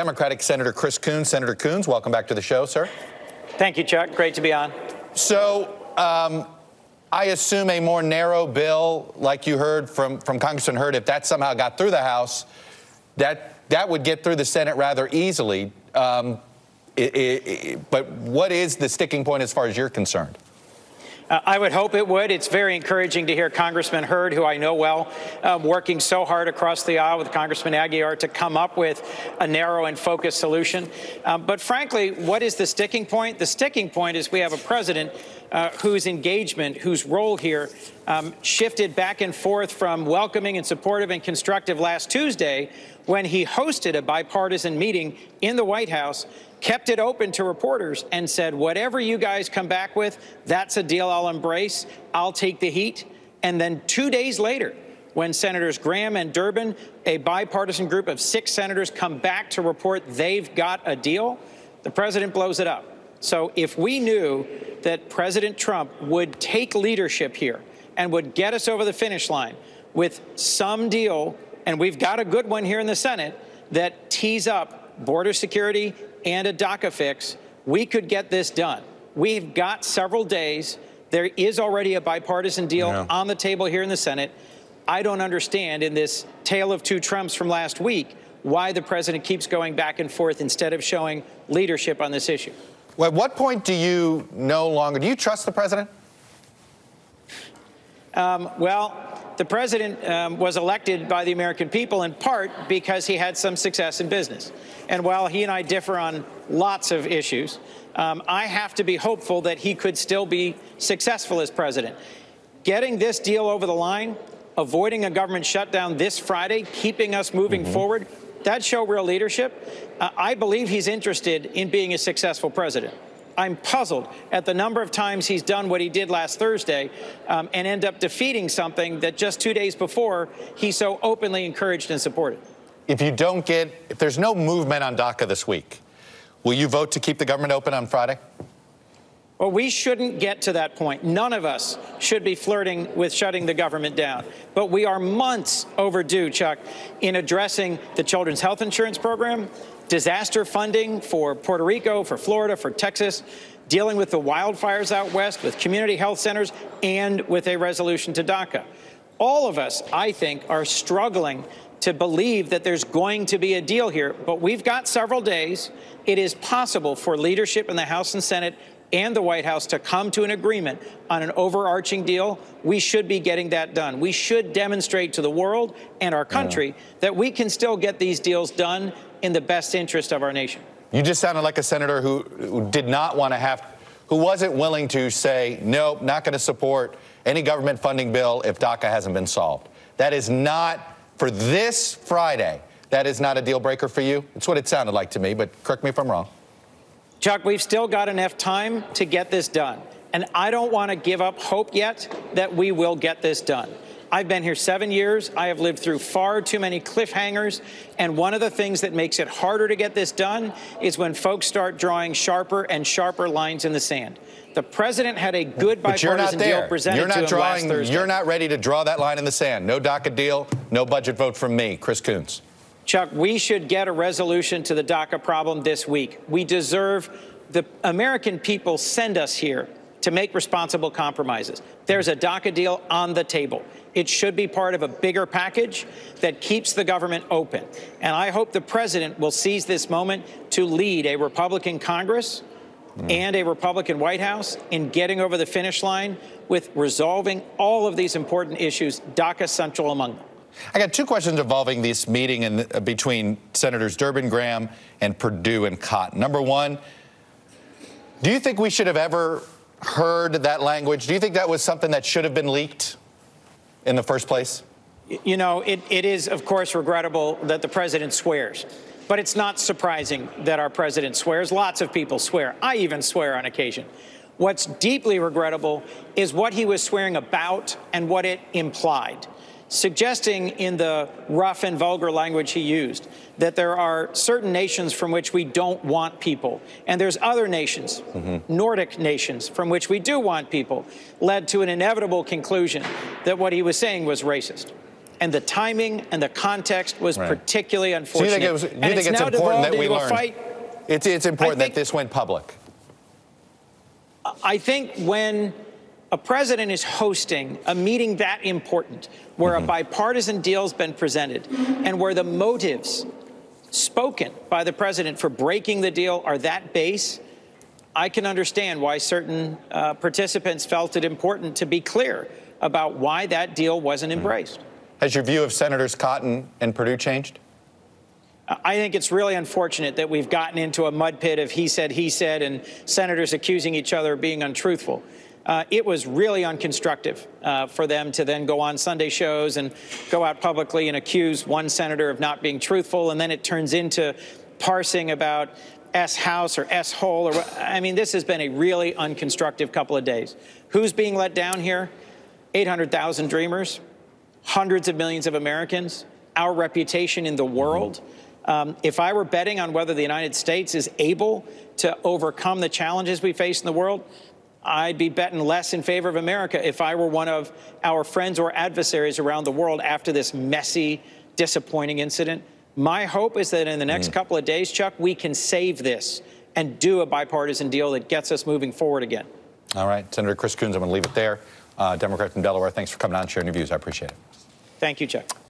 Democratic Senator Chris Coons. Senator Coons, welcome back to the show, sir. Thank you, Chuck. Great to be on. So, um, I assume a more narrow bill, like you heard from, from Congressman Hurd, if that somehow got through the House, that that would get through the Senate rather easily. Um, it, it, it, but what is the sticking point as far as you're concerned? Uh, I would hope it would. It's very encouraging to hear Congressman Hurd, who I know well, uh, working so hard across the aisle with Congressman Aguilar to come up with a narrow and focused solution. Um, but frankly, what is the sticking point? The sticking point is we have a president uh, whose engagement, whose role here um, shifted back and forth from welcoming and supportive and constructive last Tuesday when he hosted a bipartisan meeting in the White House kept it open to reporters and said, whatever you guys come back with, that's a deal I'll embrace. I'll take the heat. And then two days later, when Senators Graham and Durbin, a bipartisan group of six senators, come back to report they've got a deal, the president blows it up. So if we knew that President Trump would take leadership here and would get us over the finish line with some deal, and we've got a good one here in the Senate that tees up border security and a DACA fix, we could get this done. We've got several days. There is already a bipartisan deal yeah. on the table here in the Senate. I don't understand in this tale of two Trumps from last week why the president keeps going back and forth instead of showing leadership on this issue. Well, at what point do you no longer do you trust the president? Um, well, the president um, was elected by the American people in part because he had some success in business. And while he and I differ on lots of issues, um, I have to be hopeful that he could still be successful as president. Getting this deal over the line, avoiding a government shutdown this Friday, keeping us moving mm-hmm. forward, that show real leadership. Uh, I believe he's interested in being a successful president. I'm puzzled at the number of times he's done what he did last Thursday um, and end up defeating something that just two days before he so openly encouraged and supported. If you don't get, if there's no movement on DACA this week, will you vote to keep the government open on Friday? Well, we shouldn't get to that point. None of us should be flirting with shutting the government down. But we are months overdue, Chuck, in addressing the children's health insurance program, disaster funding for Puerto Rico, for Florida, for Texas, dealing with the wildfires out west, with community health centers, and with a resolution to DACA. All of us, I think, are struggling to believe that there's going to be a deal here, but we've got several days. It is possible for leadership in the House and Senate and the White House to come to an agreement on an overarching deal, we should be getting that done. We should demonstrate to the world and our country yeah. that we can still get these deals done in the best interest of our nation. You just sounded like a senator who, who did not want to have, who wasn't willing to say, nope, not going to support any government funding bill if DACA hasn't been solved. That is not, for this Friday, that is not a deal breaker for you. It's what it sounded like to me, but correct me if I'm wrong. Chuck, we've still got enough time to get this done. And I don't want to give up hope yet that we will get this done. I've been here seven years. I have lived through far too many cliffhangers. And one of the things that makes it harder to get this done is when folks start drawing sharper and sharper lines in the sand. The president had a good bipartisan deal presented you're not to him drawing, last Thursday. You're not ready to draw that line in the sand. No DACA deal, no budget vote from me, Chris Coons. Chuck, we should get a resolution to the DACA problem this week. We deserve the American people send us here to make responsible compromises. There's a DACA deal on the table. It should be part of a bigger package that keeps the government open. And I hope the president will seize this moment to lead a Republican Congress mm. and a Republican White House in getting over the finish line with resolving all of these important issues, DACA central among them. I got two questions involving this meeting in, uh, between Senators Durbin, Graham, and Perdue and Cotton. Number one, do you think we should have ever heard that language? Do you think that was something that should have been leaked in the first place? You know, it, it is, of course, regrettable that the president swears. But it's not surprising that our president swears. Lots of people swear. I even swear on occasion. What's deeply regrettable is what he was swearing about and what it implied suggesting in the rough and vulgar language he used that there are certain nations from which we don't want people, and there's other nations, mm-hmm. Nordic nations, from which we do want people, led to an inevitable conclusion that what he was saying was racist. and the timing and the context was Right. particularly So unfortunate. you think, it was, you and think it's, it's important that we into learn? fight. It's, it's important think- that this went public. I think when a president is hosting a meeting that important, where Mm-hmm. a bipartisan deal's been presented, and where the motives spoken by the president for breaking the deal are that base, I can understand why certain uh, participants felt it important to be clear about why that deal wasn't Mm-hmm. embraced. Has your view of Senators Cotton and Perdue changed? I think it's really unfortunate that we've gotten into a mud pit of he said, he said, and senators accusing each other of being untruthful. Uh, it was really unconstructive uh, for them to then go on Sunday shows and go out publicly and accuse one senator of not being truthful, and then it turns into parsing about S House or S Hole. Or I mean, this has been a really unconstructive couple of days. Who's being let down here? 800,000 dreamers, hundreds of millions of Americans, our reputation in the world. Um, if I were betting on whether the United States is able to overcome the challenges we face in the world, I'd be betting less in favor of America if I were one of our friends or adversaries around the world after this messy, disappointing incident. My hope is that in the next couple of days, Chuck, we can save this and do a bipartisan deal that gets us moving forward again. All right, Senator Chris Coons, I'm going to leave it there. Uh, Democrat from Delaware, thanks for coming on and sharing your views. I appreciate it. Thank you, Chuck.